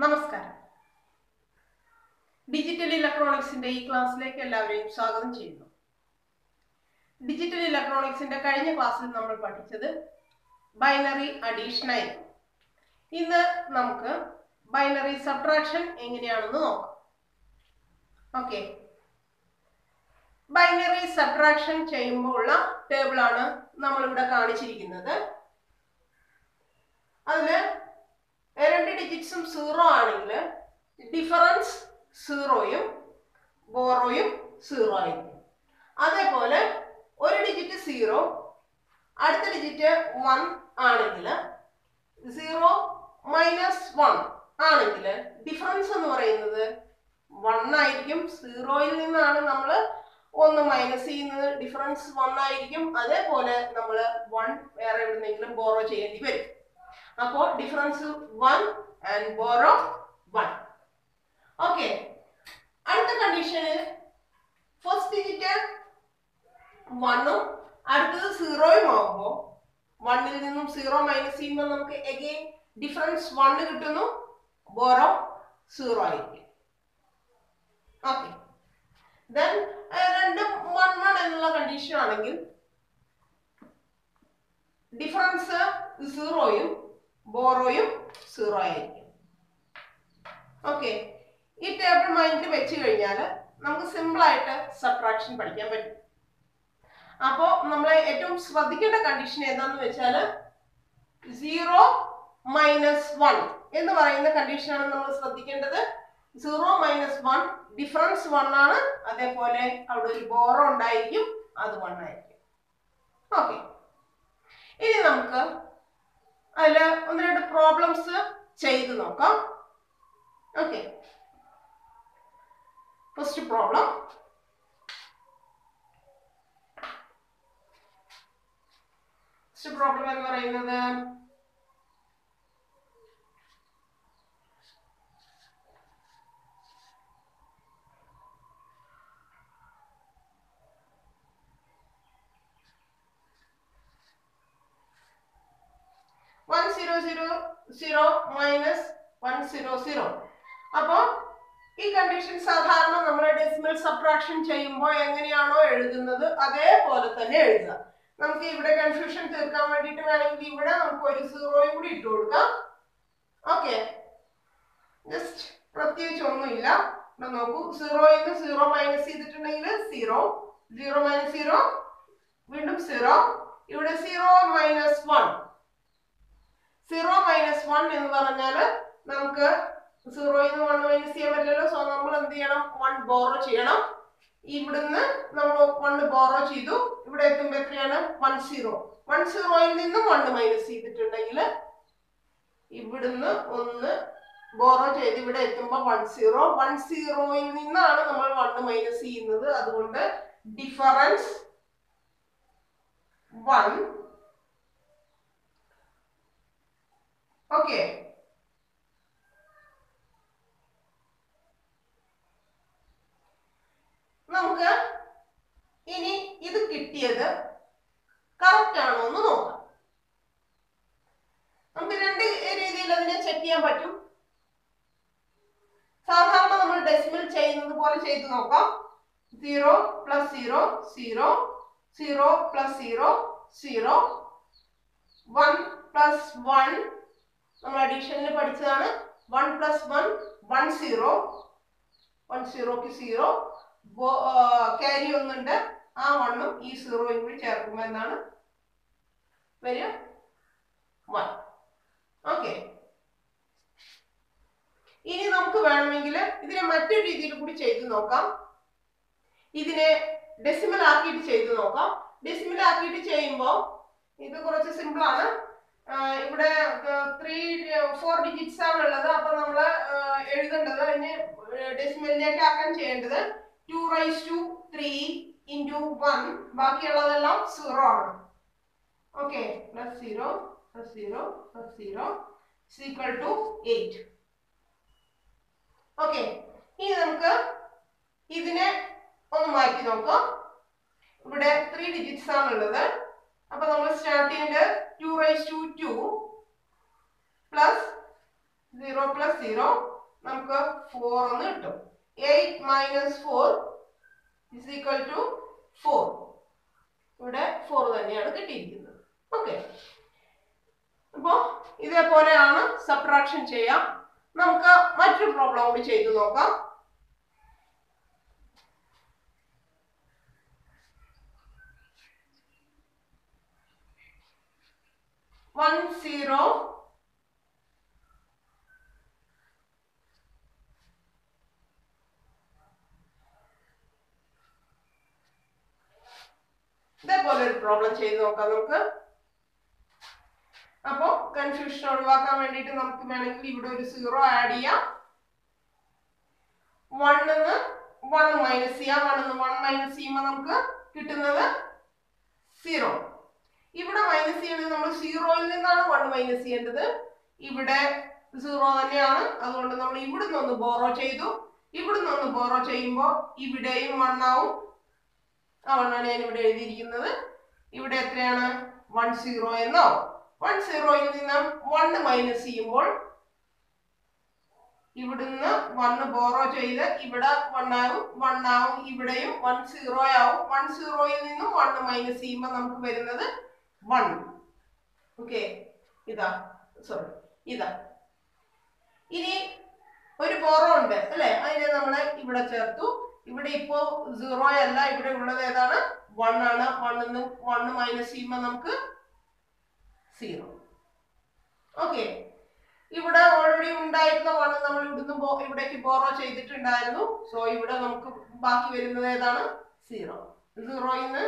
നമസ്കാരം. ഡിജിറ്റൽ ഇലക്ട്രോണിക്സിന്റെ ഈ ക്ലാസ്സിലേക്ക് എല്ലാവരെയും സ്വാഗതം ചെയ്യുന്നു. ഡിജിറ്റൽ ഇലക്ട്രോണിക്സിന്റെ കഴിഞ്ഞ ക്ലാസ്സിൽ നമ്മൾ പഠിച്ചത് ബൈനറി അഡീഷൻ ആയിരുന്നു. ഇന്ന് നമുക്ക് ബൈനറി സബ്ട്രാക്ഷൻ എങ്ങനെയാണെന്ന് നോക്കാം. ഓക്കെ ബൈനറി സബ്ട്രാക്ഷൻ ചെയ്യുമ്പോൾ ഉള്ള ടേബിളാണ് നമ്മളിവിടെ കാണിച്ചിരിക്കുന്നത്. അതിൽ രണ്ട് ഡിജിറ്റ്സും സീറോ ആണെങ്കിൽ ഡിഫറൻസ് സീറോയും ബോറോയും സീറോ ആയിരിക്കും. അതേപോലെ ഒരു ഡിജിറ്റ് സീറോ അടുത്ത ഡിജിറ്റ് വൺ ആണെങ്കിൽ സീറോ മൈനസ് വൺ ആണെങ്കിൽ ഡിഫറൻസ് എന്ന് പറയുന്നത് വൺ ആയിരിക്കും. സീറോയിൽ നിന്നാണ് നമ്മൾ ഒന്ന് മൈനസ് ചെയ്യുന്നത്. ഡിഫറൻസ് വൺ ആയിരിക്കും. അതേപോലെ നമ്മൾ വൺ വേറെ എവിടെന്നെങ്കിലും ബോറോ ചെയ്യേണ്ടി വരും. അപ്പോൾ difference one and borrow one okay അടുത്ത കണ്ടീഷന് ഫസ്റ്റ് ഡിജിറ്റ് വണ്ണും അടുത്തത് സീറോയും ആകുമ്പോൾ വണ്ണിൽ നിന്നും സീറോ മൈനസ് ചെയ്യുമ്പോൾ നമുക്ക് എഗെയിൻ ഡിഫറൻസ് വണ്ണ് കിട്ടുന്നു ബോറോ സീറോ ആയിരിക്കും. ഓക്കെ ദെൻ രണ്ടും വൺ വൺ എന്നുള്ള കണ്ടീഷൻ ആണെങ്കിൽ ഡിഫറൻസ് സീറോയും ബോറോയും സീറോ ആയിരിക്കും. ഓക്കെ. ഈ ടേബിൾ മൈൻഡിൽ വെച്ച് കഴിഞ്ഞാൽ നമുക്ക് സിമ്പിൾ ആയിട്ട് സബ്ട്രാക്ഷൻ പഠിക്കാൻ പറ്റും. അപ്പോൾ നമ്മൾ ഏറ്റവും ശ്രദ്ധിക്കേണ്ട കണ്ടീഷൻ ഏതാന്ന് വെച്ചാൽ സീറോ മൈനസ് വൺ എന്ന് പറയുന്ന കണ്ടീഷനാണ് നമ്മൾ ശ്രദ്ധിക്കേണ്ടത്. Zero minus one difference one ആണ്. അതേപോലെ അവിടെ ഒരു ബോറോ ഉണ്ടായിരിക്കും അത് വൺ ആയിരിക്കും. ഓക്കെ. ഇനി നമുക്ക് അതിൽ ഒന്ന് രണ്ട് പ്രോബ്ലംസ് ചെയ്ത് നോക്കാം. Okay first problem first problem എന്ന് പറയുന്നത് one zero zero minus one zero zero അപ്പോൾ ഈ കണ്ടീഷൻ സാധാരണ നമ്മൾ ഡെസിമൽ സബ്ട്രാക്ഷൻ ചെയ്യുമ്പോൾ എങ്ങനെയാണോ എഴുതുന്നത് അതേപോലെ തന്നെ എഴുതുക. നമുക്ക് ഇവിടെ കൺഫ്യൂഷൻ തീർക്കാൻ വേണ്ടിയിട്ട് വേണമെങ്കിൽ ഇവിടെ നമുക്ക് ഒരു സീറോയും കൂടി ഇട്ട് കൊടുക്കാം. ഓക്കെ ജസ്റ്റ് പ്രത്യേകിച്ച് ഒന്നുമില്ല. ഇവിടെ നോക്കൂ. സീറോയിൽ നിന്ന് സീറോ മൈനസ് ചെയ്തിട്ടുണ്ടെങ്കിൽ സീറോ സീറോ മൈനസ് സീറോ വീണ്ടും സീറോ ഇവിടെ zero minus one zero minus one എന്ന് പറഞ്ഞാൽ നമുക്ക് സീറോയിൽ നിന്ന് വൺ മൈനസ് ചെയ്യാൻ പറ്റില്ലല്ലോ. സോ നമ്മൾ എന്ത് ചെയ്യണം? വൺ ബോറോ ചെയ്യണം. ഇവിടുന്ന് നമ്മൾ വൺ ബോറോ ചെയ്തു. ഇവിടെ എത്തുമ്പോൾ എത്രയാണ്? വൺ സീറോ വൺ സീറോയിൽ നിന്നും വൺ മൈനസ് ചെയ്തിട്ടുണ്ടെങ്കിൽ ഇവിടുന്ന് ഒന്ന് ബോറോ ചെയ്ത് ഇവിടെ എത്തുമ്പോൾ വൺ സീറോ വൺ സീറോയിൽ നിന്നാണ് നമ്മൾ വൺ മൈനസ് ചെയ്യുന്നത്. അതുകൊണ്ട് ഡിഫറൻസ് വൺ ഓക്കെ നമുക്ക് ഇനി ഇത് കിട്ടിയത് കറക്റ്റ് ആണോ എന്ന് നോക്കാം. നമുക്ക് രണ്ട് രീതിയിൽ അതിനെ ചെക്ക് ചെയ്യാൻ പറ്റും. സാധാരണ നമ്മൾ ഡെസിമൽ ചെയ്യുന്നത് പോലെ ചെയ്ത് നോക്കാം. Zero plus zero zero zero plus zero zero one plus one നമ്മൾ അഡീഷനിൽ പഠിച്ചതാണ് one plus one one zero one സീറോക്ക് zero carry ഒന്നുണ്ട്. ആ വണ്ണും ഈ സീറോയും കൂടി ചേർക്കുമ്പോൾ എന്താണ്? വരിക വൺ ഓക്കെ ഇനി നമുക്ക് വേണമെങ്കിൽ ഇതിനെ മറ്റൊരു രീതിയിൽ കൂടി ചെയ്ത് നോക്കാം. ഇതിനെ ഡെസിമൽ ആക്കിയിട്ട് ചെയ്ത് നോക്കാം. ഡെസിമൽ ആക്കിയിട്ട് ചെയ്യുമ്പോൾ ഇത് കുറച്ച് സിമ്പിൾ ആണ്. ഇവിടെ ത്രീ ഫോർ ഡിജിറ്റ്സ് ആണ് ഉള്ളത്. അപ്പൊ നമ്മൾ എഴുതേണ്ടത് അതിന് ഡെസിമലിലേക്ക് ആക്കാൻ ചെയ്യേണ്ടത് two raise to three into one ബാക്കിയുള്ളതെല്ലാം സീറോ ആണ്. Okay plus zero plus zero plus zero equal to eight okay ഇനി നമുക്ക് ഇതിനെ ഒന്ന് മാറ്റി നോക്കാം. ഇവിടെ ത്രീ ഡിജിറ്റ്സ് ആണുള്ളത് അപ്പൊ നമ്മൾ സ്റ്റാർട്ട് ചെയ്യേണ്ടത് two raise to two plus zero plus zero നമുക്ക് ഫോർ എന്ന് കിട്ടും. Eight minus four is equal to four ഇവിടെ ഫോർ തന്നെയാണ് കിട്ടിയിരിക്കുന്നത്. ഓക്കെ അപ്പോൾ ഇതേപോലെയാണ് സബ്ട്രാക്ഷൻ ചെയ്യാം. നമുക്ക് മറ്റൊരു പ്രോബ്ലം കൂടി ചെയ്തു നോക്കാം. വൺ zero ഇതേപോലെ ഒരു പ്രോബ്ലം ചെയ്ത് നോക്കാം നമുക്ക്. അപ്പോൾ കൺഫ്യൂഷൻ ഒഴിവാക്കാൻ വേണ്ടിയിട്ട് നമുക്ക് വേണമെങ്കിൽ ഇവിടെ ഒരു സീറോ ആഡ് ചെയ്യാം. വണ്ണിന്ന് വൺ മൈനസ് ചെയ്യാം. വണ്ണിന്ന് വൺ മൈനസ് ചെയ്യുമ്പോൾ നമുക്ക് കിട്ടുന്നത് സീറോ ഇവിടെ മൈനസ് ചെയ്യേണ്ടത് നമ്മൾ സീറോയിൽ നിന്നാണ് വൺ മൈനസ് ചെയ്യേണ്ടത്. ഇവിടെ സീറോ തന്നെയാണ്. അതുകൊണ്ട് നമ്മൾ ഇവിടുന്ന് ഒന്ന് ബോറോ ചെയ്തു. ഇവിടുന്ന് ഒന്ന് ബോറോ ചെയ്യുമ്പോൾ ഇവിടെയും വൺ ആവും. വണ്ണാണ് ഞാൻ ഇവിടെ എഴുതിയിരിക്കുന്നത്. ഇവിടെ എത്രയാണ്? വൺ സീറോ എന്നാവും. വൺ സീറോയിൽ നിന്ന് വണ്ണ് മൈനസ് ചെയ്യുമ്പോൾ ഇവിടുന്ന് വണ്ണ് ബോറോ ചെയ്ത് ഇവിടെ വൺ ആവും ഇവിടെയും വൺ സീറോ ആവും. വൺ സീറോയിൽ നിന്നും വണ്ണ് മൈനസ് ചെയ്യുമ്പോൾ നമുക്ക് വരുന്നത് വൺ ഓക്കെ ഇതാ. സോറി ഇതാ. ഇനി ഒരു ബോറോ ഉണ്ട്. അല്ലെ? അതിനെ നമ്മൾ ഇവിടെ ചേർത്തു. ഇവിടെ ഇപ്പോ സീറോ അല്ല. ഇവിടെ ഉള്ളത് ഏതാണ്? വൺ ആണ്. വണ്ണിന്ന് വണ്ണ് മൈനസ് ചെയ്യുമ്പോൾ നമുക്ക് സീറോ ഓക്കെ ഇവിടെ ഓൾറെഡി ഉണ്ടായിരുന്ന വണ്ണ് നമ്മൾ ഇവിടുന്ന് ഇവിടേക്ക് ബോറോ ചെയ്തിട്ടുണ്ടായിരുന്നു. സോ ഇവിടെ നമുക്ക് ബാക്കി വരുന്നത് ഏതാണ്? സീറോ സീറോയിൽ നിന്ന്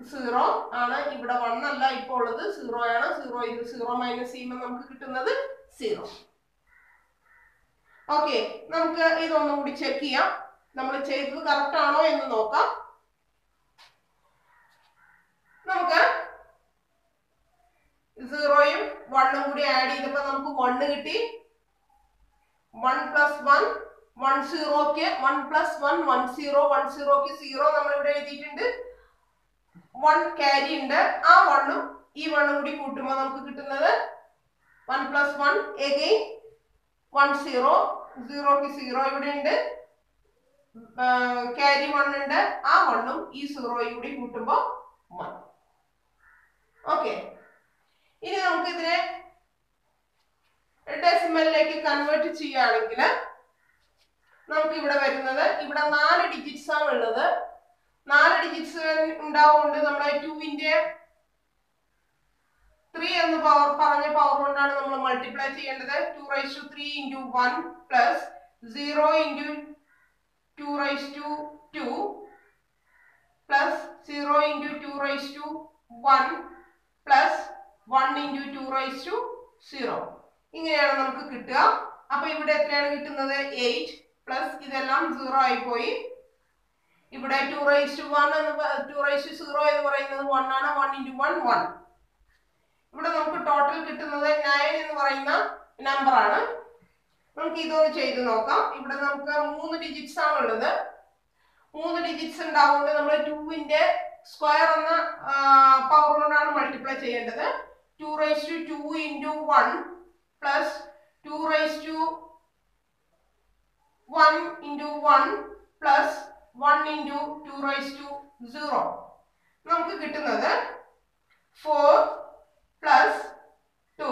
സീറോ ആണ്. ഇവിടെ വൺ അല്ല ഇപ്പോൾ ഉള്ളത് സീറോ ആണ്. സീറോ ഇത് സീറോ മൈനസ് ചെയ്യുമ്പോൾ നമുക്ക് കിട്ടുന്നത് സീറോ. ഓക്കെ നമുക്ക് ഇതൊന്നും കൂടി ചെക്ക് ചെയ്യാം. നമ്മൾ ചെയ്തത് കറക്റ്റ് ആണോ എന്ന് നോക്കാം. നമുക്ക് സീറോയും വണ്ണും കൂടി ആഡ് ചെയ്തപ്പോ നമുക്ക് വണ്ണ് കിട്ടി. One plus one one സീറോക്ക് one plus one one zero one സീറോക്ക് zero നമ്മൾ ഇവിടെ എഴുതിയിട്ടുണ്ട്. വൺ ക്യാരി ഉണ്ട്. ആ വണ്ണും ഈ വണ്ണും കൂടി കൂട്ടുമ്പോൾ നമുക്ക് കിട്ടുന്നത് one plus one again one zero സീറോക്ക് zero ഇവിടെ ഉണ്ട്. ക്യാരി വൺ ഉണ്ട്. ആ വണ്ണും ഈ സീറോയും കൂടി കൂട്ടുമ്പോൾ വൺ ഓക്കെ ഇനി നമുക്ക് ഇതിനെ ഡെസിമലിലേക്ക് കൺവേർട്ട് ചെയ്യുകയാണെങ്കിൽ നമുക്ക് ഇവിടെ വരുന്നത് ഇവിടെ നാല് ഡിജിറ്റ്സ് ആണ് ഉള്ളത്. നാല് ഡിജിറ്റ്സ് ഉണ്ടാവുകൊണ്ട് നമ്മുടെ ടുവിന്റെ ത്രീ എന്ന് പവർ പറഞ്ഞ പവർ കൊണ്ടാണ് നമ്മൾ മൾട്ടിപ്ലൈ ചെയ്യേണ്ടത്. Two raise to three into one plus zero into two raise to two plus zero into two raise to one plus one into two raise to zero ഇങ്ങനെയാണ് നമുക്ക് കിട്ടുക. അപ്പൊ ഇവിടെ എത്രയാണ് കിട്ടുന്നത്? എയ്റ്റ് പ്ലസ് ഇതെല്ലാം സീറോ ആയിപ്പോയി. പോയി ഇവിടെ ടു റൈസ് ടു വൺ എന്ന് ടു റൈസ് സീറോ എന്ന് പറയുന്നത് വൺ ആണ് വൺ ഇന്റു വൺ വൺ ഇവിടെ നമുക്ക് ടോട്ടൽ കിട്ടുന്നത് നയൻ എന്ന് പറയുന്ന നമ്പർ ആണ്. നമുക്ക് ഇതൊന്ന് ചെയ്ത് നോക്കാം. ഇവിടെ നമുക്ക് മൂന്ന് ഡിജിറ്റ്സ് ആണ് ഉള്ളത്. മൂന്ന് ഡിജിറ്റ്സ് ഉണ്ടാവുകൊണ്ട് നമ്മൾ ടുവിന്റെ സ്ക്വയർ എന്ന പവർ കൊണ്ടാണ് മൾട്ടിപ്ലൈ ചെയ്യേണ്ടത്. Two raise to two into one plus two raise to one into one plus one into two raise to zero നമുക്ക് കിട്ടുന്നത് ഫോർ പ്ലസ് ടു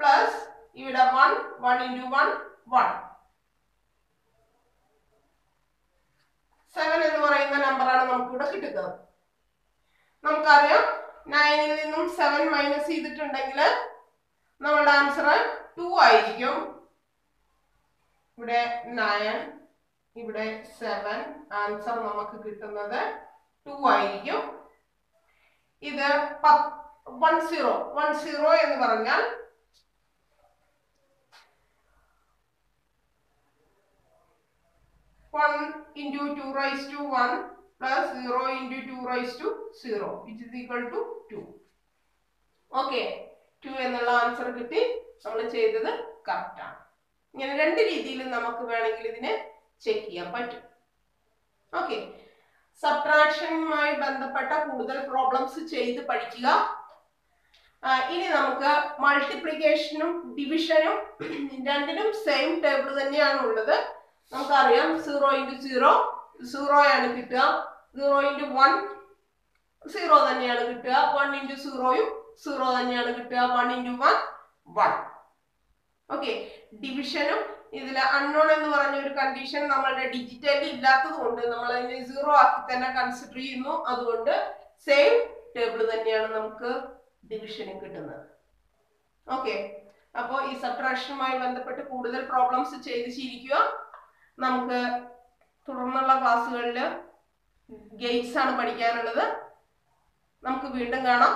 പ്ലസ് ഇവിടെ one one into one one seven എന്ന് പറയുന്ന നമ്പറാണ് നമുക്കിവിടെ കിട്ടുന്നത്. നമുക്കറിയാം നയനിൽ നിന്നും സെവൻ മൈനസ് ചെയ്തിട്ടുണ്ടെങ്കിൽ നമ്മുടെ ആൻസർ ടു ആയിരിക്കും. ഇവിടെ നയൻ ഇവിടെ സെവൻ ആൻസർ നമുക്ക് കിട്ടുന്നത് ടു ആയിരിക്കും. ഇത് വൺ സീറോ വൺ സീറോ എന്ന് പറഞ്ഞാൽ one into two raise to one plus zero into two raise to zero it is equal to two okay two എന്നുള്ള ആൻസർ കിട്ടി. നമ്മൾ ചെയ്തത് കറക്റ്റാണ് ഇങ്ങനെ രണ്ട് രീതിയിലും നമുക്ക് വേണമെങ്കിൽ ഇതിനെ ചെക്ക് ചെയ്യാൻ പറ്റും. ഓക്കെ സബ്ട്രാക്ഷനുമായി ബന്ധപ്പെട്ട കൂടുതൽ പ്രോബ്ലംസ് ചെയ്ത് പഠിക്കുക. ഇനി നമുക്ക് മൾട്ടിപ്ലിക്കേഷനും ഡിവിഷനും രണ്ടിനും സെയിം ടേബിൾ തന്നെയാണ് ഉള്ളത്. നമുക്കറിയാം സീറോ ഇന്റു സീറോ സീറോയാണ് കിട്ടുക. സീറോ ഇന്റു വൺ സീറോ തന്നെയാണ് കിട്ടുക. വൺ ഇന്റു സീറോയും സീറോ തന്നെയാണ് കിട്ടുക. One into one one okay ഡിവിഷനും ഇതിൽ അൺനോൺ എന്ന് പറഞ്ഞ ഒരു കണ്ടീഷൻ നമ്മളുടെ ഡിജിറ്റലി ഇല്ലാത്തത് കൊണ്ട് നമ്മൾ അതിനെ സീറോ ആക്കി തന്നെ കൺസിഡർ ചെയ്യുന്നു. അതുകൊണ്ട് സെയിം ടേബിൾ തന്നെയാണ് നമുക്ക് ഡിവിഷനും കിട്ടുന്നത്. ഓക്കെ അപ്പോൾ ഈ സബ്ട്രാക്ഷനുമായി ബന്ധപ്പെട്ട് കൂടുതൽ പ്രോബ്ലംസ് ചെയ്ത് ശീലിക്കുക. നമുക്ക് തുടർന്നുള്ള ക്ലാസ്സുകളിൽ ഗേറ്റ്സ് ആണ് പഠിക്കാനുള്ളത്. നമുക്ക് വീണ്ടും കാണാം.